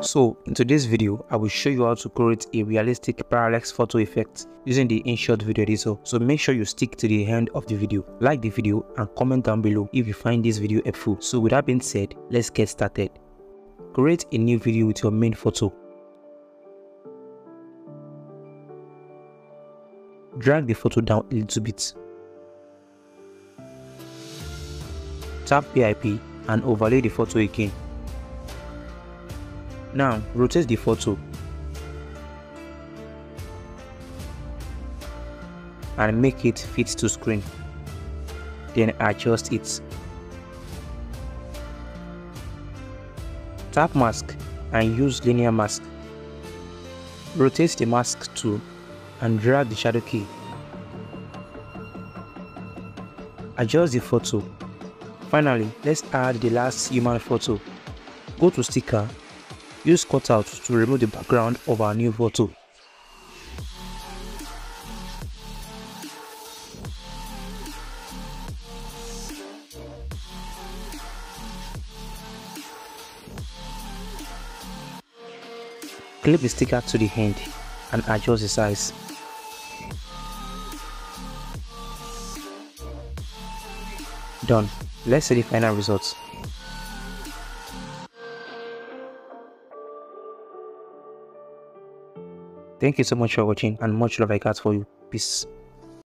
So in today's video, I will show you how to create a realistic parallax photo effect using the InShot video editor. So make sure you stick to the end of the video. Like the video and comment down below if you find this video helpful. So with that being said, let's get started. Create a new video with your main photo. Drag the photo down a little bit. Tap PIP and overlay the photo again. Now rotate the photo and make it fit to screen. Then adjust it. Tap mask and use linear mask. Rotate the mask tool and drag the shadow key. Adjust the photo. Finally, let's add the last human photo. Go to sticker Use cutout to remove the background of our new photo. Clip the sticker to the end and adjust the size. Done. Let's see the final results. Thank you so much for watching and much love I got for you. Peace.